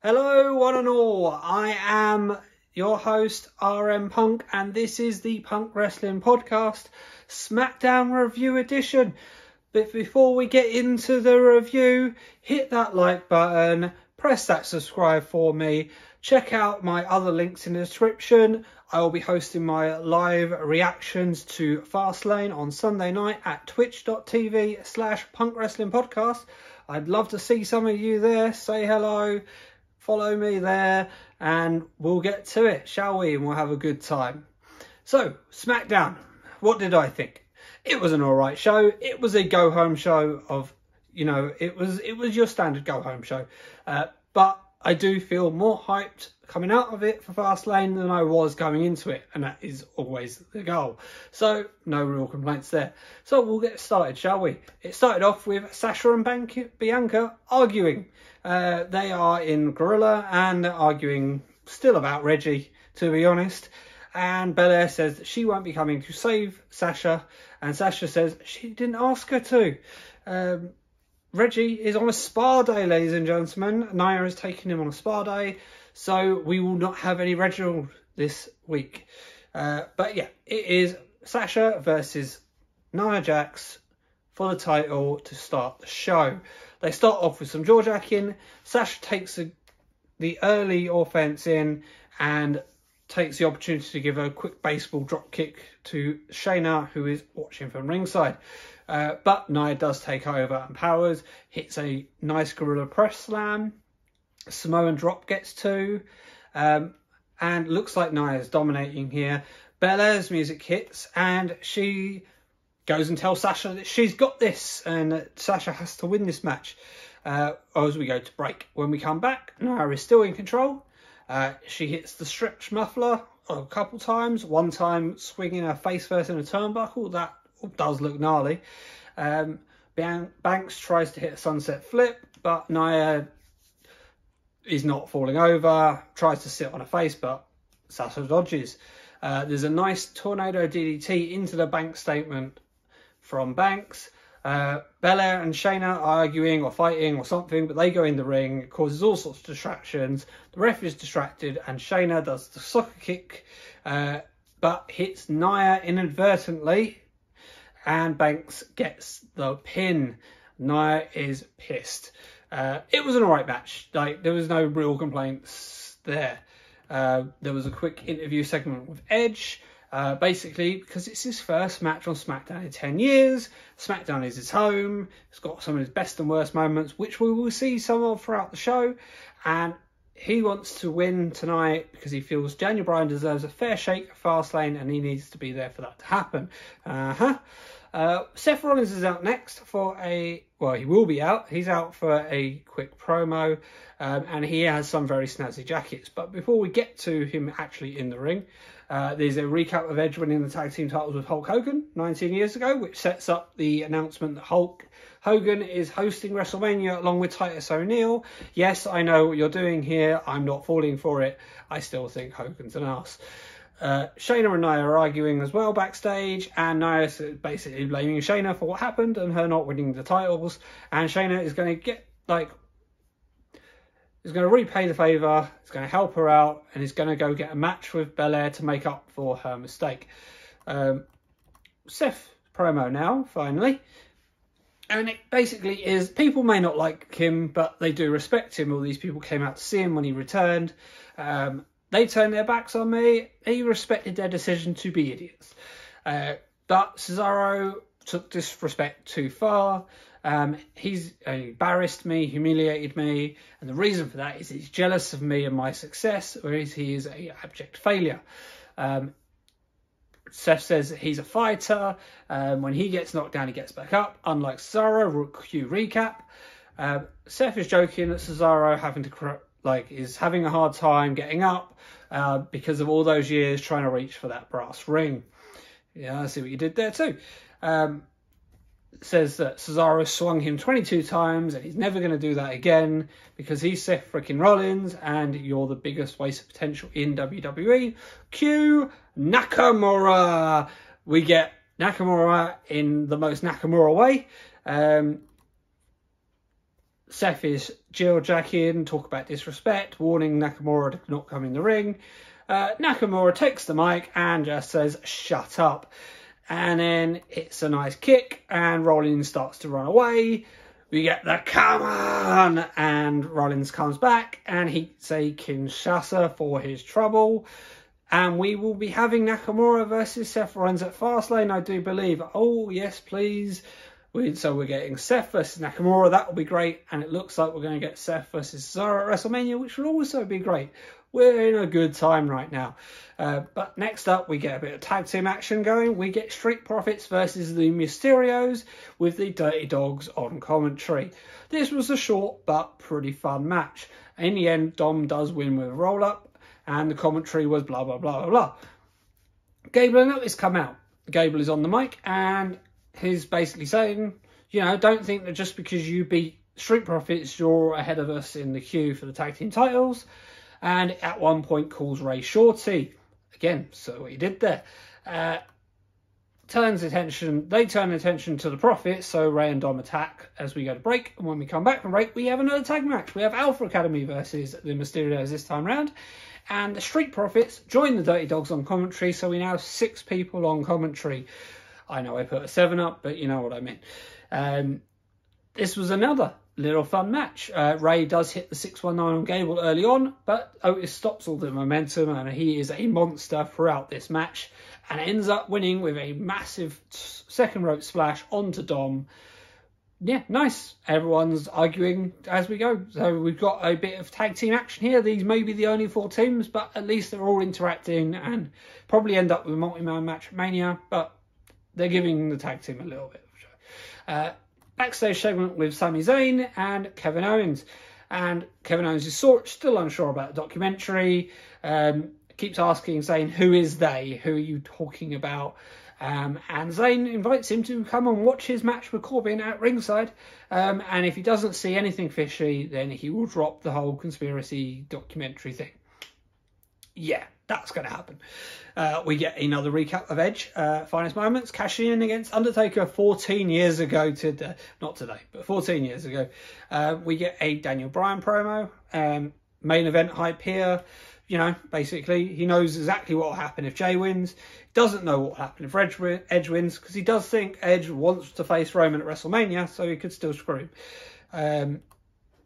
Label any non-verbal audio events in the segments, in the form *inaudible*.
Hello, one and all. I am your host, RM Punk, and this is the Punk Wrestling Podcast, SmackDown Review Edition. But before we get into the review, hit that like button, press that subscribe for me, check out my other links in the description. I will be hosting my live reactions to Fastlane on Sunday night at twitch.tv slash punk wrestling podcast. I'd love to see some of you there. Say hello follow me there and we'll get to it, shall we? And we'll have a good time. So, SmackDown, what did I think? It was an alright show. It was a go home show of, you know, it was it was your standard go home show. Uh, but I do feel more hyped coming out of it for Fastlane than I was going into it, and that is always the goal. So, no real complaints there. So, we'll get started, shall we? It started off with Sasha and Bianca arguing. Uh, they are in Gorilla and arguing still about Reggie, to be honest. And Belair says that she won't be coming to save Sasha, and Sasha says she didn't ask her to. Um, Reggie is on a spa day, ladies and gentlemen. Nia is taking him on a spa day, so we will not have any Reginald this week. Uh, but yeah, it is Sasha versus Nia Jax for the title to start the show. They start off with some jaw jacking. Sasha takes a, the early offense in and takes the opportunity to give a quick baseball drop kick to Shayna, who is watching from ringside. Uh, but Nia does take over and powers, hits a nice gorilla press slam. Samoan drop gets two. Um, and looks like Nia is dominating here. Belair's music hits and she goes and tells Sasha that she's got this and Sasha has to win this match uh, as we go to break. When we come back, Nia is still in control. Uh, she hits the stretch muffler a couple times. One time swinging her face first in a turnbuckle. That does look gnarly. Um, Banks tries to hit a sunset flip, but Nia is not falling over, tries to sit on her face, but Sasha dodges. Uh, there's a nice tornado DDT into the bank statement from Banks. Uh, Belair and Shayna are arguing or fighting or something, but they go in the ring. It causes all sorts of distractions. The ref is distracted, and Shayna does the soccer kick, uh, but hits Nia inadvertently and Banks gets the pin. Nia is pissed. Uh, it was an alright match. Like there was no real complaints there. Uh, there was a quick interview segment with Edge. Uh, basically, because it's his first match on SmackDown in 10 years, SmackDown is his home, it's got some of his best and worst moments, which we will see some of throughout the show, and he wants to win tonight because he feels Daniel Bryan deserves a fair shake at Fastlane and he needs to be there for that to happen. Uh-huh. Uh, Seth Rollins is out next for a, well, he will be out. He's out for a quick promo um, and he has some very snazzy jackets. But before we get to him actually in the ring, uh, there's a recap of Edge winning the tag team titles with Hulk Hogan 19 years ago, which sets up the announcement that Hulk Hogan is hosting WrestleMania along with Titus O'Neil. Yes, I know what you're doing here. I'm not falling for it. I still think Hogan's an ass. Uh, Shayna and Nia are arguing as well backstage, and Nia is basically blaming Shayna for what happened and her not winning the titles. And Shayna is going to get like is going to repay the favour, is going to help her out, and is going to go get a match with Belair to make up for her mistake. Um, Seth promo now, finally. And it basically is people may not like him, but they do respect him. All these people came out to see him when he returned. Um, they turned their backs on me. He respected their decision to be idiots. Uh, but Cesaro took disrespect too far. Um, he's uh, embarrassed me, humiliated me, and the reason for that is he's jealous of me and my success, whereas he is a abject failure. Um, Seth says he's a fighter. Um, when he gets knocked down, he gets back up. Unlike Cesaro, cue recap. Uh, Seth is joking that Cesaro having to like is having a hard time getting up uh, because of all those years trying to reach for that brass ring. Yeah, I see what you did there too. Um, says that Cesaro swung him 22 times and he's never going to do that again because he's Seth freaking Rollins and you're the biggest waste of potential in WWE. Cue Nakamura. We get Nakamura in the most Nakamura way. Um, Seth is Jill Jackie talk about disrespect, warning Nakamura to not come in the ring. Uh, Nakamura takes the mic and just says, shut up. And then it's a nice kick, and Rollins starts to run away. We get the come on, and Rollins comes back, and he say Kinshasa for his trouble. And we will be having Nakamura versus Seth Rollins at Fastlane, I do believe. Oh, yes, please. We, so we're getting Seth versus Nakamura. That will be great. And it looks like we're going to get Seth versus Cesaro at WrestleMania, which will also be great. We're in a good time right now. Uh, but next up, we get a bit of tag team action going. We get Street Profits versus the Mysterios with the Dirty Dogs on commentary. This was a short but pretty fun match. In the end, Dom does win with a roll up, and the commentary was blah blah blah blah blah. Gable and Otis come out. Gable is on the mic, and he's basically saying, you know, don't think that just because you beat Street Profits, you're ahead of us in the queue for the tag team titles and at one point calls Rey Shorty. Again, so what he did there. Uh, turns attention, they turn attention to the Profits, so Rey and Dom attack as we go to break. And when we come back from break, we have another tag match. We have Alpha Academy versus the Mysterios this time round. And the Street Profits join the Dirty Dogs on commentary, so we now have six people on commentary. I know I put a seven up, but you know what I mean. Um, this was another little fun match. Uh, Rey does hit the 619 on Gable early on, but Otis stops all the momentum and he is a monster throughout this match and ends up winning with a massive second rope splash onto Dom. Yeah, nice. Everyone's arguing as we go. So we've got a bit of tag team action here. These may be the only four teams, but at least they're all interacting and probably end up with a multi-man match Mania, but they're giving the tag team a little bit. Uh, backstage segment with Sami Zayn and Kevin Owens. And Kevin Owens is sort, still unsure about the documentary. Um, keeps asking, saying, Who is they? Who are you talking about? Um, and Zayn invites him to come and watch his match with Corbin at ringside. Um, and if he doesn't see anything fishy, then he will drop the whole conspiracy documentary thing. Yeah, that's going to happen. Uh, we get another recap of Edge, uh, finest moments, cashing in against Undertaker 14 years ago, to not today, but 14 years ago. Uh, we get a Daniel Bryan promo, um, main event hype here. You know, basically, he knows exactly what will happen if Jey wins. He doesn't know what will happen if Edge, Edge wins because he does think Edge wants to face Roman at WrestleMania, so he could still screw him. Um,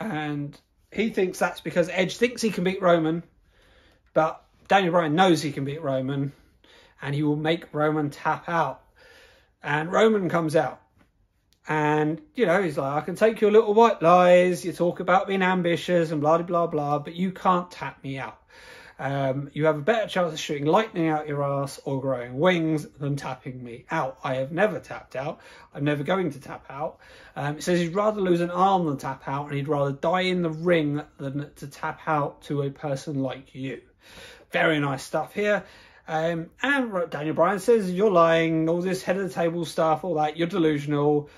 and he thinks that's because Edge thinks he can beat Roman, but Daniel Bryan knows he can beat Roman and he will make Roman tap out. And Roman comes out. And, you know, he's like, I can take your little white lies. You talk about being ambitious and blah, blah, blah, but you can't tap me out. Um, you have a better chance of shooting lightning out your ass or growing wings than tapping me out. I have never tapped out. I'm never going to tap out. Um, it says he'd rather lose an arm than tap out, and he'd rather die in the ring than to tap out to a person like you. Very nice stuff here. Um, and Daniel Bryan says, You're lying, all this head of the table stuff, all that, you're delusional.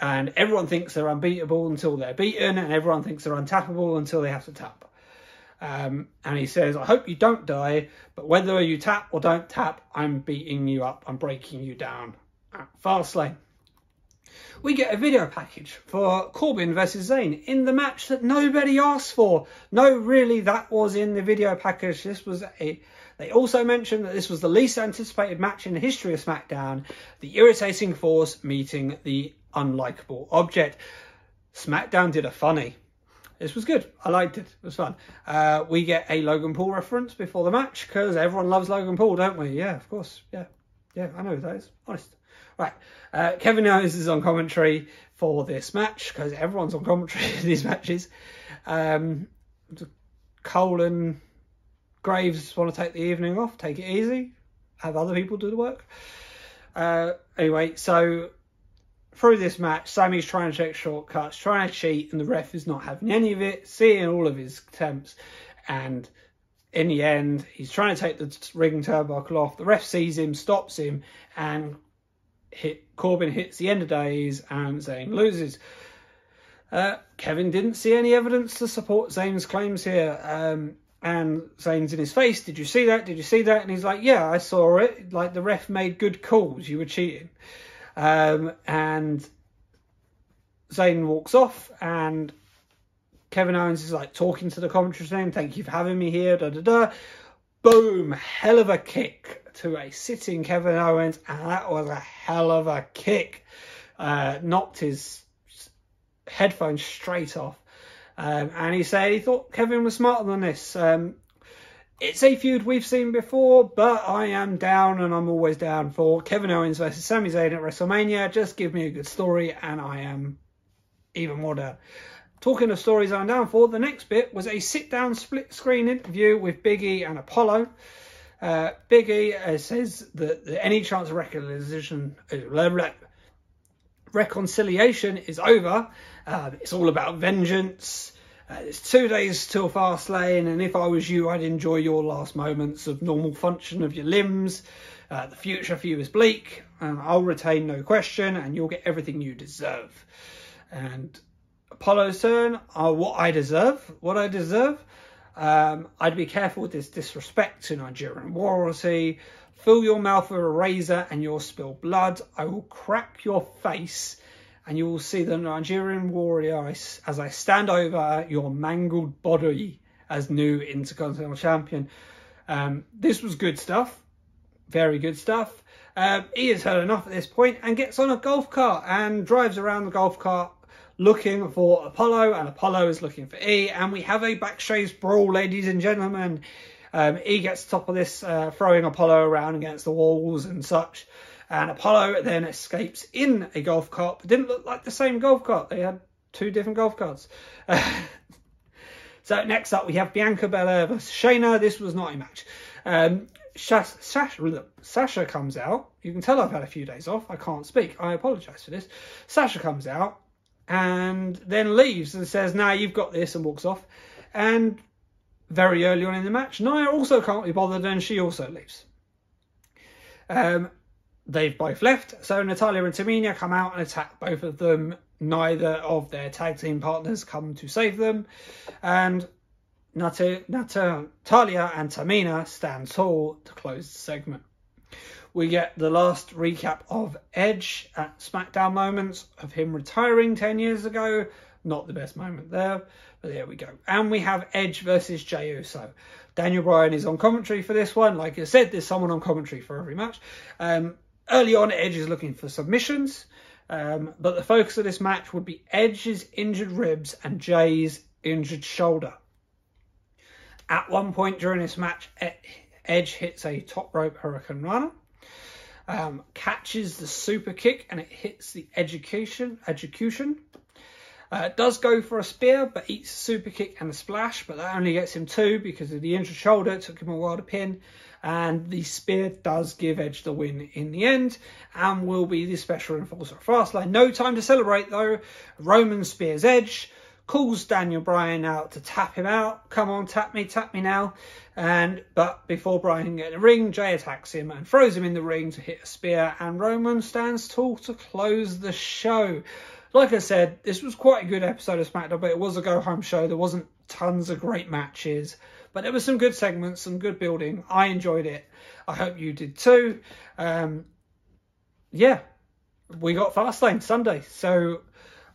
And everyone thinks they're unbeatable until they're beaten, and everyone thinks they're untappable until they have to tap. Um, and he says, I hope you don't die, but whether you tap or don't tap, I'm beating you up, I'm breaking you down Fastlane we get a video package for Corbin versus Zayn in the match that nobody asked for. No, really, that was in the video package. This was a. They also mentioned that this was the least anticipated match in the history of SmackDown. The irritating force meeting the unlikable object. SmackDown did a funny. This was good. I liked it. It was fun. Uh, we get a Logan Paul reference before the match because everyone loves Logan Paul, don't we? Yeah, of course. Yeah. Yeah, I know who that is. Honest. Right, uh, Kevin Owens is on commentary for this match because everyone's on commentary *laughs* in these matches. Um, Cole and Graves want to take the evening off, take it easy, have other people do the work. Uh, anyway, so through this match, Sami's trying to take shortcuts, trying to cheat, and the ref is not having any of it, seeing all of his attempts, and in the end, he's trying to take the ring turnbuckle off. The ref sees him, stops him, and hit Corbin hits the end of days and Zayn loses. Uh, Kevin didn't see any evidence to support Zayn's claims here. Um, and Zayn's in his face, did you see that? Did you see that? And he's like, yeah, I saw it. Like the ref made good calls. You were cheating. Um, and Zayn walks off and Kevin Owens is like talking to the commentary saying, thank you for having me here, da da da. Boom, hell of a kick to a sitting Kevin Owens, and that was a hell of a kick. Uh, knocked his headphones straight off. Um, and he said he thought Kevin was smarter than this. Um, it's a feud we've seen before, but I am down and I'm always down for Kevin Owens versus Sami Zayn at WrestleMania. Just give me a good story and I am even more down. Talking of stories I'm down for, the next bit was a sit down split screen interview with Big E and Apollo. Uh, Big E uh, says that, any chance of reconciliation, uh, reconciliation is over. Uh, it's all about vengeance. Uh, it's two days till Fastlane, and if I was you, I'd enjoy your last moments of normal function of your limbs. Uh, the future for you is bleak, and I'll retain no question, and you'll get everything you deserve. And Apollo's turn, uh, what I deserve, what I deserve. Um, I'd be careful with this disrespect to Nigerian royalty. Fill your mouth with a razor and you'll spill blood. I will crack your face and you will see the Nigerian warrior as I stand over your mangled body as new Intercontinental Champion. Um, this was good stuff, very good stuff. Um, he has had enough at this point and gets on a golf cart and drives around the golf cart looking for Apollo, and Apollo is looking for E, and we have a backstage brawl, ladies and gentlemen. Um, e gets top of this, uh, throwing Apollo around against the walls and such. And Apollo then escapes in a golf cart, didn't look like the same golf cart. They had two different golf carts. *laughs* so next up we have Bianca Belair versus Shayna. This was not a match. Um, Sasha, Sasha comes out. You can tell I've had a few days off. I can't speak. I apologise for this. Sasha comes out and then leaves and says, "Now nah, you've got this," and walks off. And very early on in the match, Nia also can't be bothered, and she also leaves. Um, they've both left. So Natalya and Tamina come out and attack both of them. Neither of their tag team partners come to save them. And Nat- Natalya and Tamina stand tall to close the segment. We get the last recap of Edge at SmackDown moments of him retiring 10 years ago. Not the best moment there, but there we go. And we have Edge versus Jey Uso. Daniel Bryan is on commentary for this one. Like I said, there's someone on commentary for every match. Um, Early on, Edge is looking for submissions, um, but the focus of this match would be Edge's injured ribs and Jey's injured shoulder. At one point during this match, Edge hits a top rope hurricanrana, um, catches the super kick, and it hits the education execution. Uh, does go for a spear, but eats a super kick and a splash, but that only gets him two because of the injured shoulder. It took him a while to pin and the spear does give Edge the win in the end and will be the special enforcer of Fastlane. No time to celebrate though. Roman spears Edge, calls Daniel Bryan out to tap him out. Come on, tap me, tap me now. And but before Bryan can get in the ring, Jey attacks him and throws him in the ring to hit a spear, and Roman stands tall to close the show. Like I said, this was quite a good episode of SmackDown, but it was a go home show. There wasn't tons of great matches. But there were some good segments, some good building. I enjoyed it. I hope you did too. Um, yeah, we got Fastlane Sunday. So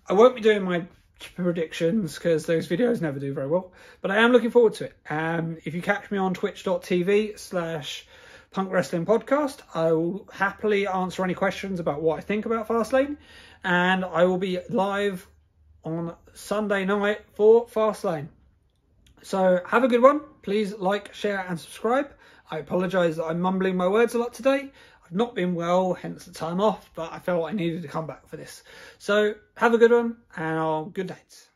I won't be doing my predictions because those videos never do very well. But I am looking forward to it. Um, if you catch me on twitch.tv slash punk wrestling podcast, I will happily answer any questions about what I think about Fastlane. And I will be live on Sunday night for Fastlane. So have a good one. Please like, share and subscribe. I apologise that I'm mumbling my words a lot today. I've not been well, hence the time off, but I felt I needed to come back for this. So have a good one and I'll good night.